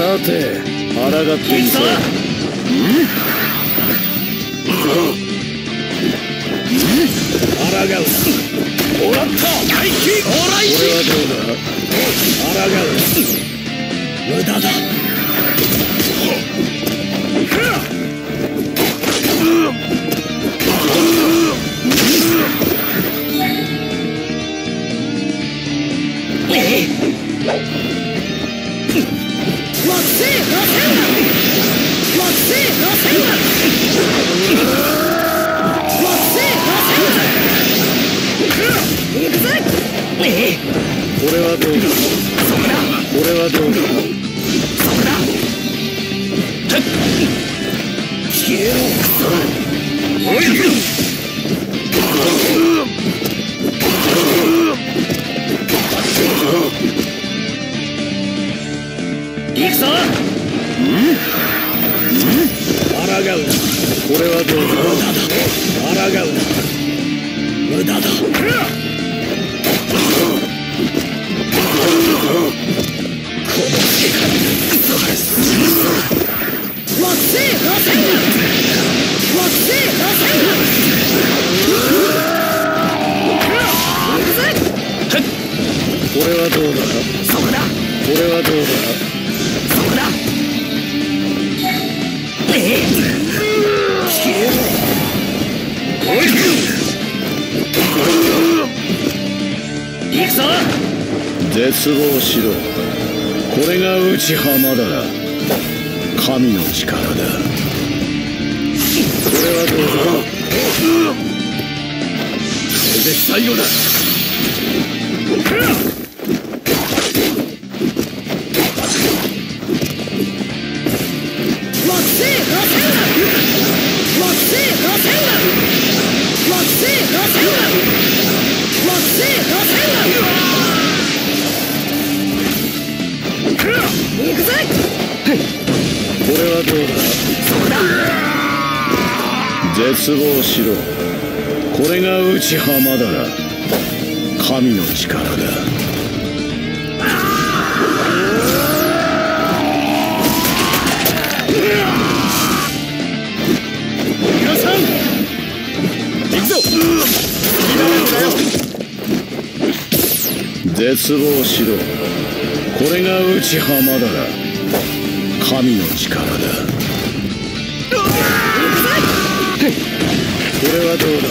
さて抗ってみせ抗うもらった。大気オーライこれはどうだ？抗う無駄だこれはどうだこれはどうだ消えろ行くぞ。抗うなこれはどうだ抗うな無駄だこれはどうだそこだこれはどうだい行くぞ絶望しろ。これが内浜だ。神の力だ。これはどうだ？これで最後だいこれはどうだ絶望しろこれが内浜だな神の力だ絶望しろこれが内浜だな。神の力だ。これはどうだ？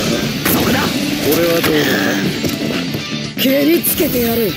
そこだ。これはどうだ？蹴りつけてやる